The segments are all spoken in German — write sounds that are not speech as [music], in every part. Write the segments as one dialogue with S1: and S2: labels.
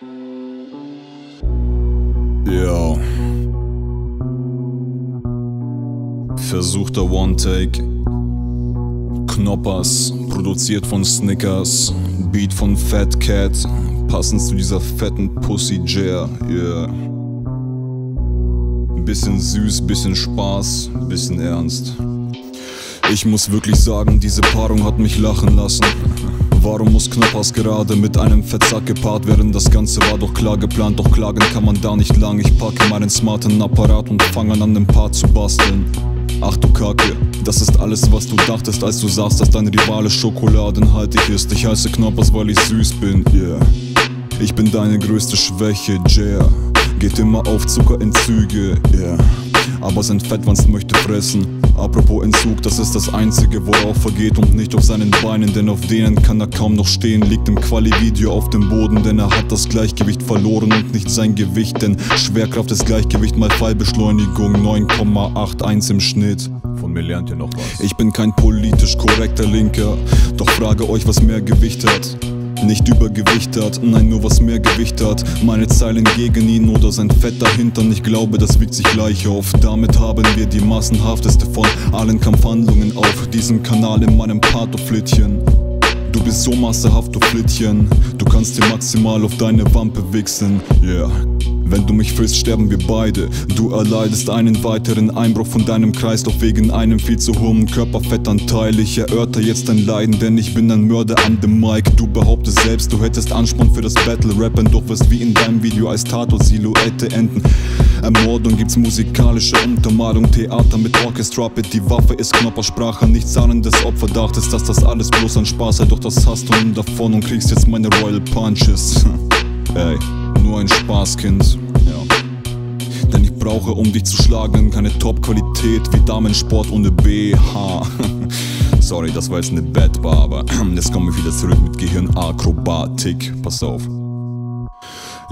S1: Ja. Versuchter One-Take. Knoppers, produziert von Snickers. Beat von Fat Cat, passend zu dieser fetten Pussy Jer, yeah. Bisschen süß, bisschen Spaß, bisschen ernst. Ich muss wirklich sagen, diese Paarung hat mich lachen lassen. Warum muss Knoppers gerade mit einem Fettsack gepaart werden? Das Ganze war doch klar geplant, doch klagen kann man da nicht lang. Ich packe meinen smarten Apparat und fange an, dem Part zu basteln. Ach du Kacke, das ist alles, was du dachtest, als du sagst, dass dein Rivale schokoladenhaltig ist. Ich heiße Knoppers, weil ich süß bin, yeah. Ich bin deine größte Schwäche, yeah. Geht immer auf Zuckerentzüge, yeah. Aber sein Fettwanst möchte fressen. Apropos Entzug, das ist das einzige, wo er auch vergeht und nicht auf seinen Beinen, denn auf denen kann er kaum noch stehen. Liegt im Quali-Video auf dem Boden, denn er hat das Gleichgewicht verloren und nicht sein Gewicht, denn Schwerkraft ist Gleichgewicht mal Fallbeschleunigung 9,81 im Schnitt.
S2: Von mir lernt ihr noch was.
S1: Ich bin kein politisch korrekter Linker, doch frage euch, was mehr Gewicht hat. Nicht Übergewicht hat, nein, nur was mehr Gewicht hat. Meine Zeilen gegen ihn oder sein Fett dahinter, ich glaube, das wiegt sich gleich auf. Damit haben wir die massenhafteste von allen Kampfhandlungen auf diesem Kanal in meinem Pato-Flittchen. Du bist so massehaft, du Flittchen. Du kannst dir maximal auf deine Wampe wichsen, yeah. Wenn du mich frisst, sterben wir beide. Du erleidest einen weiteren Einbruch von deinem Kreislauf wegen einem viel zu hohen Körperfettanteil. Ich erörter jetzt dein Leiden, denn ich bin ein Mörder an dem Mic. Du behauptest selbst, du hättest Ansporn für das Battle Rappen, doch wirst wie in deinem Video als Tatort-Silhouette enden. Ermordung gibt's musikalische Untermalung, Theater mit Orchestra, Bit. Die Waffe ist Knoppersprache, nicht zahnendes Opfer. Dachtest, dass das alles bloß ein Spaß sei, doch das hast du nun davon und kriegst jetzt meine Royal Punches. [laughs] Ey nur ein Spaßkind. Ja. Denn ich brauche, um dich zu schlagen, keine Top-Qualität wie Damensport ohne BH. [laughs] Sorry, das war jetzt eine Bad Bar, aber [clears throat] jetzt kommen wir wieder zurück mit Gehirnakrobatik. Pass auf.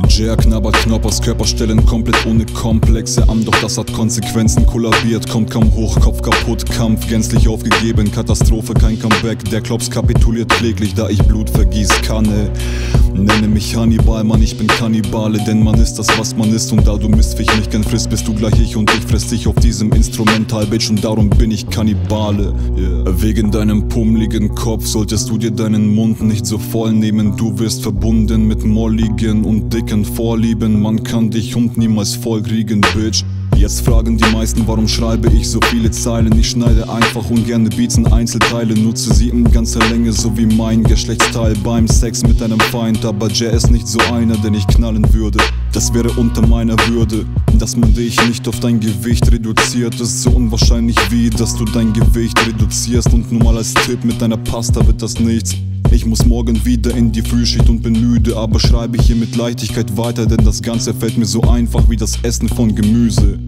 S1: Jer knabbert Knoppers Körperstellen komplett ohne Komplexe an, doch das hat Konsequenzen, kollabiert, kommt kaum hoch, Kopf kaputt, Kampf gänzlich aufgegeben, Katastrophe, kein Comeback, der Klops kapituliert kläglich, da ich Blut vergieß, Kanne. Nenne mich Hannibal, Mann, ich bin Kannibale, denn man ist das, was man ist und da du Mistfisch mich gern frisst, bist du gleich ich und ich fress dich auf diesem Instrumental, Bitch, und darum bin ich Kannibale. Yeah. Wegen deinem pummeligen Kopf solltest du dir deinen Mund nicht so voll nehmen, du wirst verbunden mit molligen und dicken Vorlieben, man kann dich und niemals vollkriegen, Bitch. Jetzt fragen die meisten, warum schreibe ich so viele Zeilen. Ich schneide einfach ungerne Beats in Einzelteile, nutze sie in ganzer Länge, so wie mein Geschlechtsteil beim Sex mit einem Feind. Aber Jay ist nicht so einer, den ich knallen würde. Das wäre unter meiner Würde, dass man dich nicht auf dein Gewicht reduziert. Ist so unwahrscheinlich wie, dass du dein Gewicht reduzierst. Und nur mal als Tipp, mit deiner Pasta wird das nichts. Ich muss morgen wieder in die Frühschicht und bin müde, aber schreibe hier mit Leichtigkeit weiter, denn das Ganze fällt mir so einfach wie das Essen von Gemüse.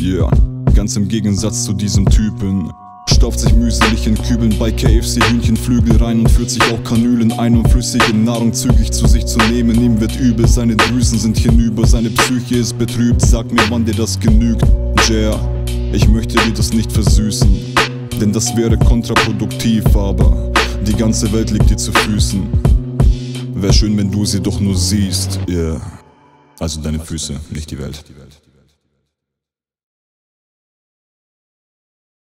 S1: Yeah, ganz im Gegensatz zu diesem Typen. Stopft sich mühselig in Kübeln bei KFC Hühnchenflügel rein und führt sich auch Kanülen ein, um flüssige Nahrung zügig zu sich zu nehmen. Ihm wird übel, seine Drüsen sind hinüber, seine Psyche ist betrübt. Sag mir, wann dir das genügt. Yeah, ich möchte dir das nicht versüßen, denn das wäre kontraproduktiv, aber die ganze Welt liegt dir zu Füßen. Wär schön, wenn du sie doch nur siehst, yeah. Also deine Füße, nicht die Welt.